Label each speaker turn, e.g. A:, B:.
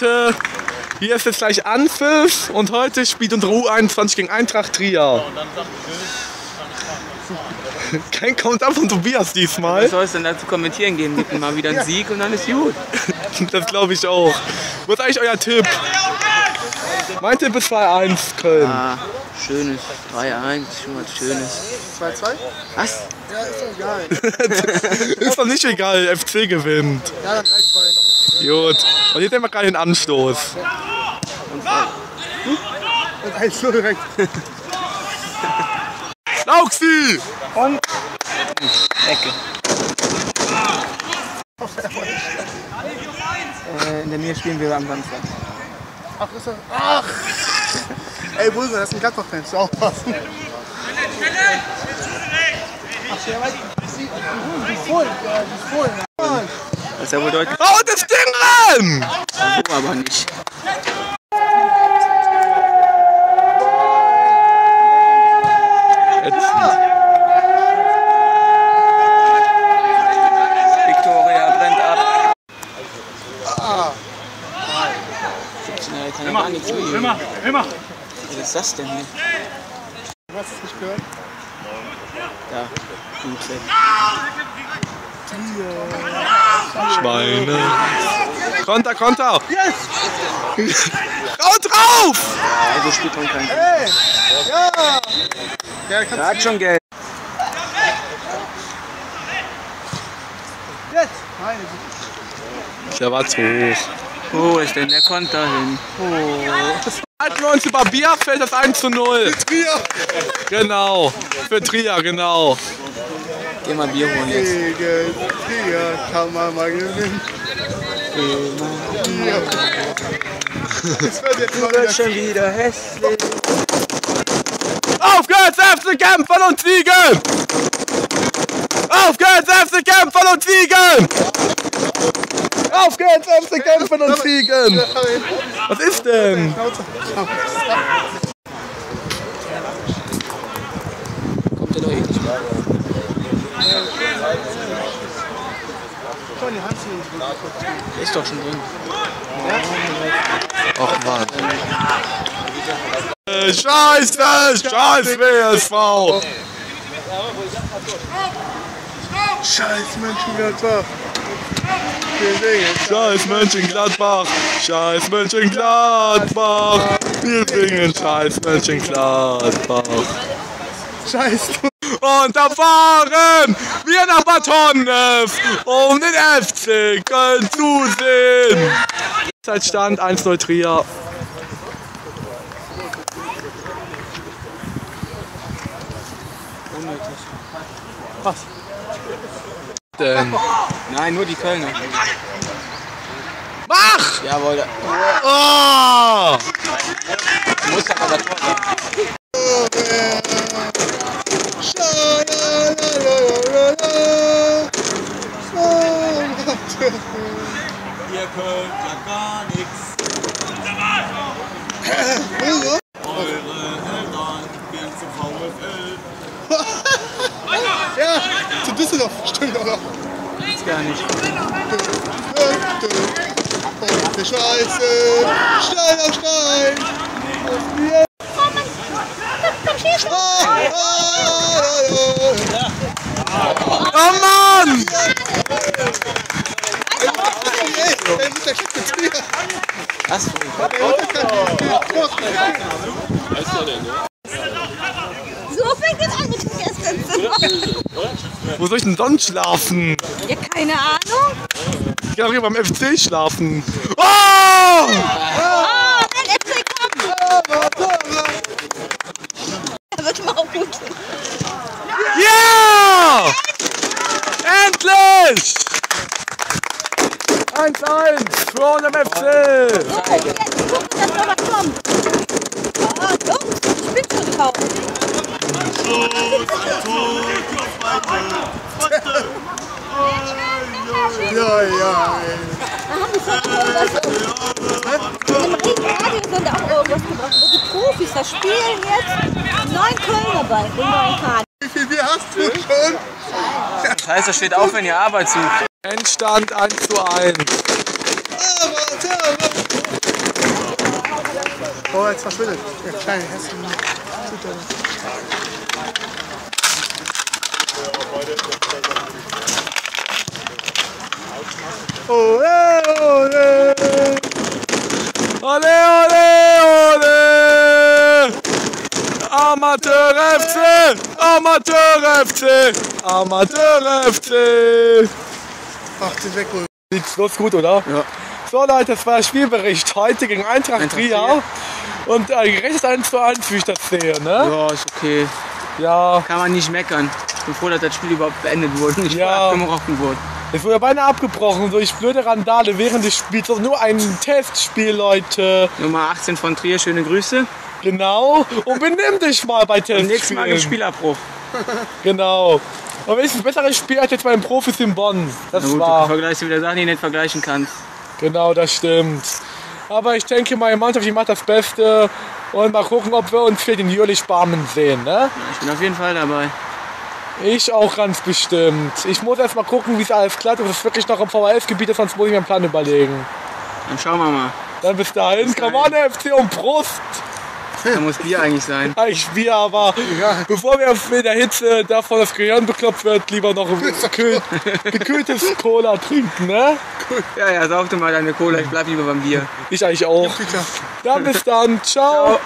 A: Leute, hier ist jetzt gleich Anpfiff und heute spielt unsere U21 gegen Eintracht Trier. Kein Countdown von Tobias diesmal.
B: Was soll es denn da zu kommentieren geben? Gibt mal wieder einen Sieg und dann ist gut.
A: Das glaube ich auch. Was ist eigentlich euer Tipp? Mein Tipp ist 2-1 Köln.
B: Ah, schönes 3-1, schon was Schönes.
C: 2-2?
B: Was?
C: Ja, ist doch egal.
A: ist doch nicht egal, FC gewinnt.
C: Ja, dann 3-2.
A: Gut. Und jetzt nehmen wir gerade den Anstoß.
C: Und 1-0 direkt.
A: Lauxi!
B: Ecke. Äh, in der Nähe spielen wir am Samstag.
C: Ach, ist er. Ach! Ey, Bulgar, das ist ein Gladbach-Fan. Du aufpassen. Ach, der weiß, die ist voll. Ja, die ist
B: ist ja wohl deutlich
A: Oh, das Ding ran!
B: so, aber nicht.
A: Ätzend.
B: Victoria brennt ab. 17 Jahre kann ja gar nichts mehr. Was ist das denn hier?
C: Du hast es nicht gehört?
B: Da, gut, safe.
A: Schweine. Konter, Konter! Yes! Haut drauf!
B: Also spielt man kein
C: Hey! Ja! Ja,
B: Er
C: kannst
B: hat schon Geld.
C: jetzt. Nein,
A: Der war zu hoch.
B: Wo ist denn der Konter hin?
A: Halten wir uns über Bier, fällt das 1 zu 0.
C: Trier!
A: Genau. Für Trier, genau.
B: Geh mal Bier holen jetzt.
C: Trier kann man mal gewinnen. Trier. Das wird jetzt mal wieder
B: schon wieder hässlich.
A: Auf geht's, FC kämpfen und siegen! Auf geht's, FC kämpfen und siegen! Auf geht's, FC kämpfen und siegen! Was ist denn?
B: Kommt der doch eh nicht mehr.
C: Schon die Hand ziehen.
B: Der ist doch schon drin.
A: Ach Mann. Äh, Scheiße! Scheiß WSV!
C: Scheiß Mönchengladbach.
A: Scheiß Mönchengladbach! Scheiß Mönchengladbach! Wir singen Scheiß Mönchengladbach!
C: Scheiß
A: Und da fahren wir nach Bad Honnef, um den FC Köln zu sehen. Zeitstand 1-0 Trier.
B: Unnötig.
A: Was? Denn?
B: Nein, nur die Kölner.
A: Mach!
B: Jawohl,
A: Oh!
D: Ja gar nichts. Eure Eltern gehen zum VfL.
C: Ja, zu Düsseldorf, stimmt auch noch.
B: Ist gar nicht.
C: Die Scheiße, Stein auf Stein. Ah, ah, ah, ah.
A: Oh Mann!
C: Ey, der mit der Schippe Trier.
B: Was?
E: So fängt es an mit dem gestern.
A: Wo soll ich denn sonst schlafen?
E: Ja, keine Ahnung.
A: Ich kann doch hier beim FC schlafen. Oh!
E: Oh, wenn FC kommt. Da wird mal auch gut.
A: Ja! Endlich! 1-1 für unseren FC.
E: So, jetzt gucken, dass da was kommt. Oh, Jungs, ich bin schon drauf.
C: Ja, ja.
E: Dem Radio sind auch irgendwas gebracht. Die Profis, da spielen jetzt neun Kölner bei den neuen Karten.
C: Wie viel Bier hast du schon?
B: Das heißt, da steht auf, wenn ihr Arbeit sucht.
A: Endstand 1 zu 1.
C: Aber, aber. Oh, jetzt verschwindet. Der kleine Hessen.
A: Ole, ole. Ole, ole, ole. Amateur FC, Amateur FC, Amateur FC.
C: Ach, wegholen.
A: Sieht los gut, oder?
B: Ja.
A: So Leute, das war der Spielbericht heute gegen Eintracht,
B: Eintracht
A: Trier. Und äh, gerechtes 1 zu 1, wie ich das sehe, ne?
B: Ja, ist okay.
A: Ja.
B: Kann man nicht meckern. Ich bin froh, dass das Spiel überhaupt beendet wurde und nicht
A: Ja.
B: abgebrochen wurde.
A: Es wurde beinahe abgebrochen durch blöde Randale während des Spiels. Das ist nur ein Testspiel, Leute.
B: Nummer 18 von Trier, schöne Grüße.
A: Genau. Und benimm dich mal bei Testspielen.
B: Nächstes Mal gibt Spielabbruch.
A: Genau. Und ein besseres Spiel als jetzt bei den Profis in Bonn. Das
B: Na gut, du
A: war.
B: vergleichst wieder Sachen, die du nicht vergleichen kannst.
A: Genau, das stimmt. Aber ich denke, meine Mannschaft die macht das Beste. Und mal gucken, ob wir uns für den Jürlich Barmen sehen. Ne?
B: Ich bin auf jeden Fall dabei.
A: Ich auch ganz bestimmt. Ich muss erst mal gucken, wie es alles klappt, ob es wirklich noch im VHS-Gebiet ist, sonst muss ich mir einen Plan überlegen.
B: Dann schauen wir mal.
A: Dann bis dahin, come on FC und Brust!
B: Da muss Bier eigentlich sein.
A: Eigentlich Bier, aber bevor wir in der Hitze davon das Gehirn bekloppt wird, lieber noch ein gekühl, gekühltes Cola trinken, ne?
B: Ja, ja, saug dir mal deine Cola. Ich bleib lieber beim Bier.
A: Ich eigentlich auch. Dann bis dann, ciao.
B: Ciao.